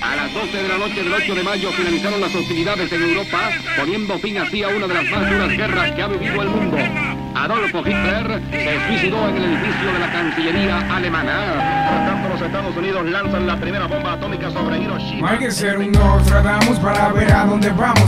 A las 12 de la noche del 8 de mayo finalizaron las hostilidades en Europa, poniendo fin así a una de las más duras guerras que ha vivido el mundo. Adolfo Hitler se suicidó en el edificio de la Cancillería alemana. Por tanto, los Estados Unidos lanzan la primera bomba atómica sobre Hiroshima. hay que ser un Nostradamus para ver a dónde vamos,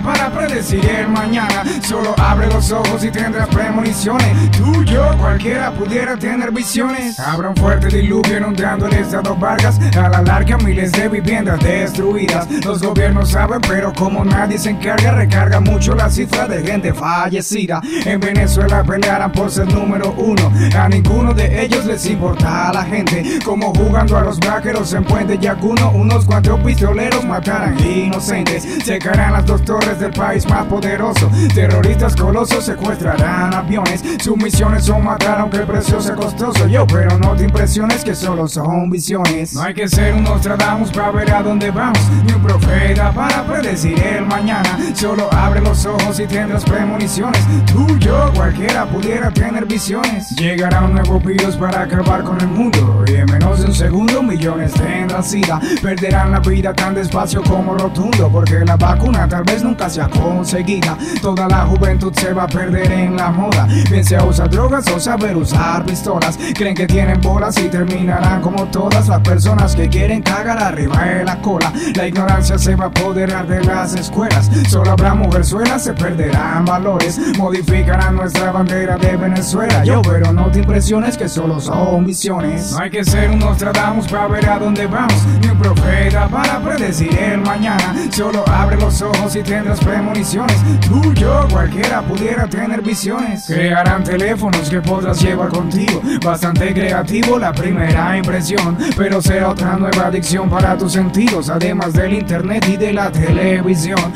para predecir el mañana. Solo abre los ojos y tendrás premoniciones. Tú, yo, cualquiera pudiera tener visiones. Habrá un fuerte diluvio inundando el estado Vargas. A la larga, miles de viviendas destruidas. Los gobiernos saben, pero como nadie se encarga, recarga mucho la cifra de gente fallecida. En Venezuela pelearán por ser número uno. A ninguno de ellos les importa a la gente. Como jugando a los vaqueros en Puente Yacuno, unos cuantos pistoleros matarán inocentes. Secarán las dos torres del país más poderoso. Terroristas colosos secuestrarán aviones. Sus misiones son matar aunque el precio sea costoso. Yo, pero no te impresiones que solo son visiones. No hay que ser un Nostradamus para ver a dónde vamos. Ni un profeta para predecir el mañana. Solo abre los ojos y tendrás premoniciones. Tú yo, cualquiera pudiera tener visiones. Llegará un nuevo virus para acabar con el mundo. Y en menos de un segundo, millones tendrán sida. Perderán la vida tan despacio como rotundo. Porque la vacuna tal vez nunca sea conseguida. Toda la juventud se va a perder en la moda. Bien sea usar drogas o saber usar pistolas. Creen que tienen bolas y terminarán como todas las personas que quieren cagar arriba de la cola. La ignorancia se va a apoderar de las escuelas. Solo habrá mujerzuelas, se perderán valores. Modificarán nuestra bandera de Venezuela. Yo, pero no te impresiones que solo son visiones. No hay que ser un Nostradamus para ver a dónde vamos. Ni un profeta para predecir el mañana. Solo abre los ojos y tendrás premoniciones. Tú, yo, cualquiera pudiera tener visiones. Crearán teléfonos que podrás llevar contigo. Bastante creativo la primera impresión. Pero será otra nueva adicción para tus sentidos. Además del internet y de la televisión.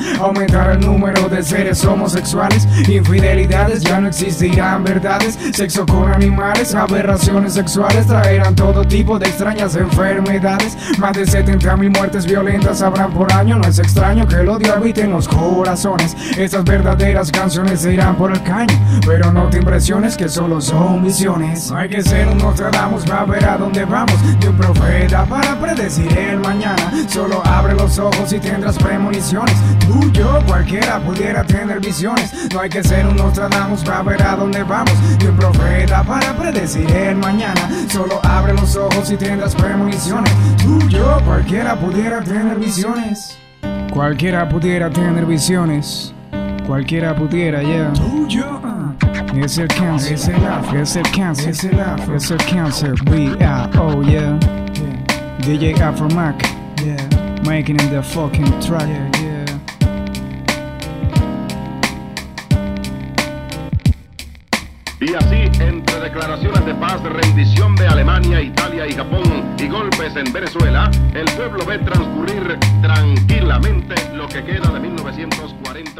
El número de seres homosexuales. Infidelidades ya no existirán verdades. Sexo con animales, aberraciones sexuales traerán todo tipo de extrañas enfermedades. Más de 70 mil muertes violentas habrán por año. No es extraño que el odio habite en los corazones. Estas verdaderas canciones se irán por el caño. Pero no te impresiones que solo son visiones. Hay que ser un Nostradamus para ver a dónde vamos. Ni un profeta para predecir el mañana. Solo abre los ojos y tendrás premoniciones. Tú, yo, cualquiera pudiera tener visiones. No hay que ser un Nostradamus para ver a dónde vamos. Ni un profeta para predecir el mañana. Solo abre los ojos y tendrás premoniciones. Tú, yo, cualquiera pudiera tener visiones. Cualquiera pudiera tener visiones. Cualquiera pudiera, ya. Tú, yo. Es el cáncer, es el af, es el cáncer, es el af, es el cáncer. We are, oh yeah. DJ Afro Mac, yeah. Making in the fucking track, yeah, Y así, entre declaraciones de paz, rendición de Alemania, Italia y Japón y golpes en Venezuela, el pueblo ve transcurrir tranquilamente lo que queda de 1945.